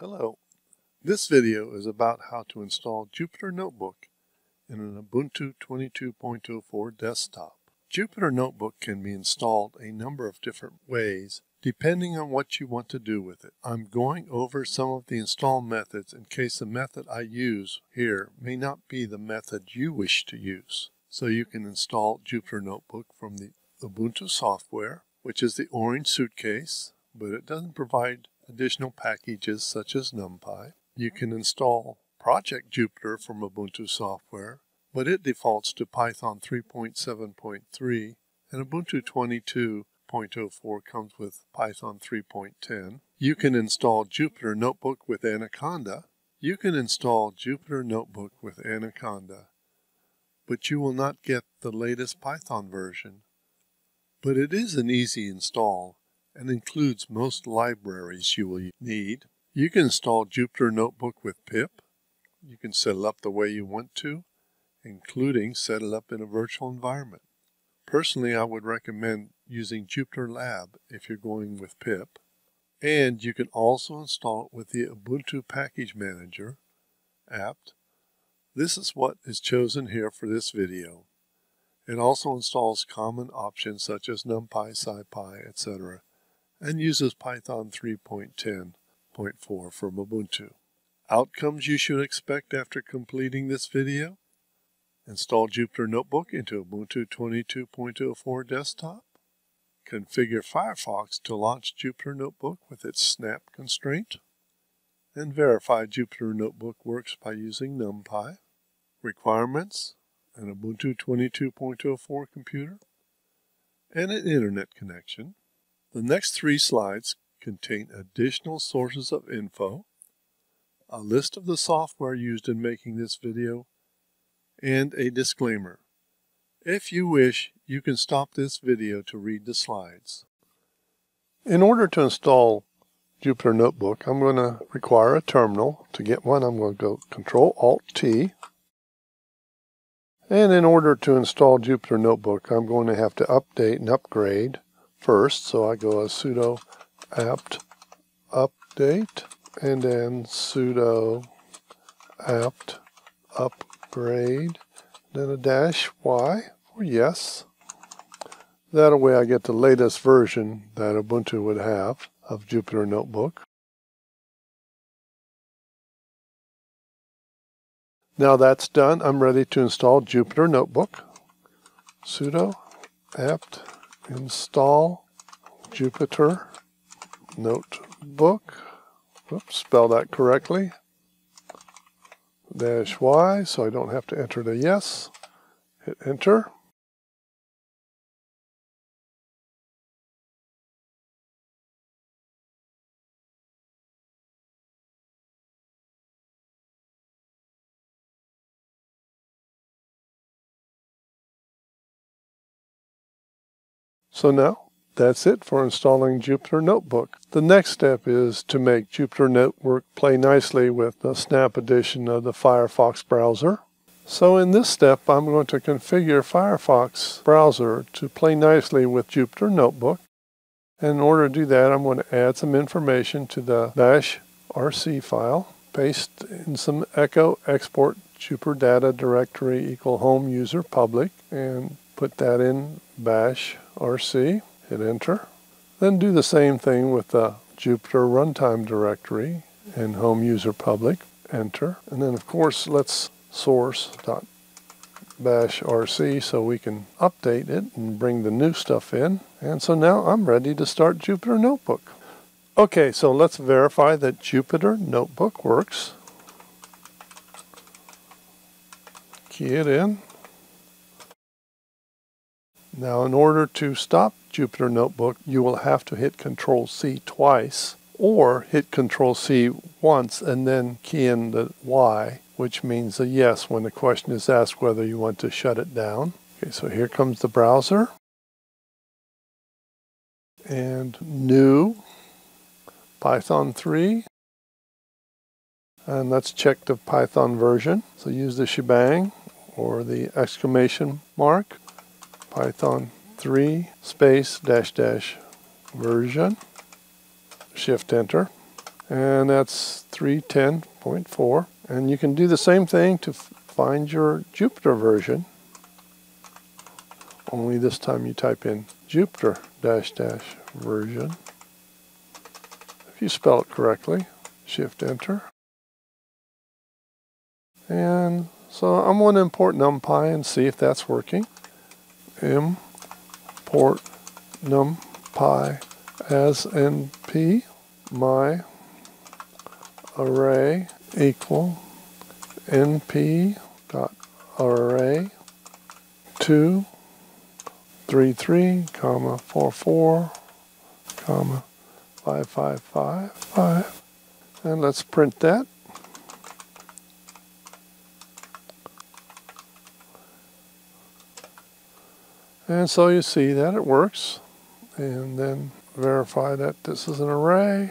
Hello. This video is about how to install Jupyter Notebook in an Ubuntu 22.04 desktop. Jupyter Notebook can be installed a number of different ways depending on what you want to do with it. I'm going over some of the install methods in case the method I use here may not be the method you wish to use. So you can install Jupyter Notebook from the Ubuntu software, which is the orange suitcase, but it doesn't provide additional packages such as NumPy. You can install Project Jupyter from Ubuntu software, but it defaults to Python 3.7.3 and Ubuntu 22.04 comes with Python 3.10. You can install Jupyter Notebook with Anaconda. You can install Jupyter Notebook with Anaconda, but you will not get the latest Python version. But it is an easy install and includes most libraries you will need. You can install Jupyter Notebook with pip. You can set it up the way you want to, including set it up in a virtual environment. Personally, I would recommend using Jupyter Lab if you're going with pip. And you can also install it with the Ubuntu Package Manager, apt. This is what is chosen here for this video. It also installs common options such as NumPy, SciPy, etc and uses Python 3.10.4 from Ubuntu. Outcomes you should expect after completing this video. Install Jupyter Notebook into Ubuntu 22.04 desktop. Configure Firefox to launch Jupyter Notebook with its snap constraint. And verify Jupyter Notebook works by using NumPy. Requirements, an Ubuntu 22.04 computer, and an internet connection. The next three slides contain additional sources of info, a list of the software used in making this video, and a disclaimer. If you wish, you can stop this video to read the slides. In order to install Jupyter Notebook, I'm going to require a terminal. To get one, I'm going to go Control-Alt-T. And in order to install Jupyter Notebook, I'm going to have to update and upgrade first. So I go a sudo apt update and then sudo apt upgrade, then a dash y for yes. That way I get the latest version that Ubuntu would have of Jupyter Notebook. Now that's done, I'm ready to install Jupyter Notebook. sudo apt install Jupyter Notebook. Oops, spell that correctly. Dash Y, so I don't have to enter the yes. Hit enter. So now that's it for installing Jupyter Notebook. The next step is to make Jupyter Notebook play nicely with the Snap edition of the Firefox browser. So in this step, I'm going to configure Firefox browser to play nicely with Jupyter Notebook. And in order to do that, I'm going to add some information to the bash rc file, paste in some echo export Jupyter data directory equal home user public, and put that in bash rc, hit enter. Then do the same thing with the Jupyter runtime directory and home user public, enter. And then of course let's source dot bash rc so we can update it and bring the new stuff in. And so now I'm ready to start Jupyter Notebook. Okay, so let's verify that Jupyter Notebook works. Key it in. Now in order to stop Jupyter Notebook, you will have to hit Control C twice or hit Control C once and then key in the Y, which means a yes when the question is asked whether you want to shut it down. Okay, so here comes the browser. And new Python 3. And let's check the Python version. So use the shebang or the exclamation mark. Python 3 space dash dash version, shift enter, and that's 310.4 and you can do the same thing to find your Jupyter version. Only this time you type in Jupyter dash dash version. If you spell it correctly shift enter. And so I'm going to import NumPy and see if that's working import NumPy as NP my array equal np dot array 2 3 3 comma 4 4 comma 5 5 5 5 and let's print that and so you see that it works and then verify that this is an array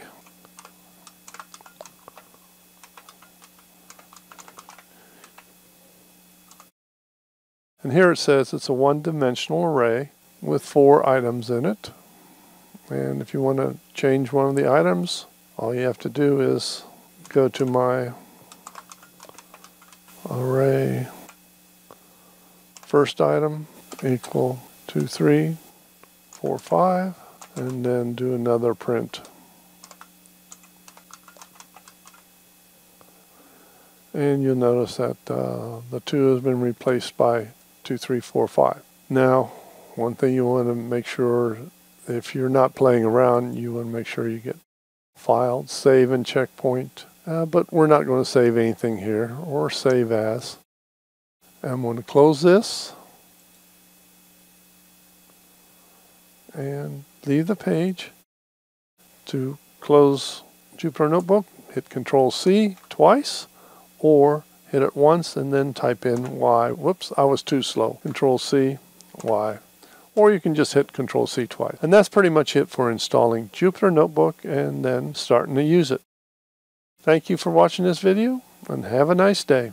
And here it says it's a one-dimensional array with four items in it. And if you want to change one of the items, all you have to do is go to my array first item equal to 3, 4, 5, and then do another print. And you'll notice that uh, the 2 has been replaced by two, three, four, five. Now, one thing you want to make sure, if you're not playing around, you want to make sure you get filed, save and checkpoint. Uh, but we're not going to save anything here or save as. I'm going to close this and leave the page. To close Jupyter Notebook, hit Control C twice or hit it once and then type in Y. Whoops, I was too slow. Control C, Y. Or you can just hit Control C twice. And that's pretty much it for installing Jupyter Notebook and then starting to use it. Thank you for watching this video and have a nice day.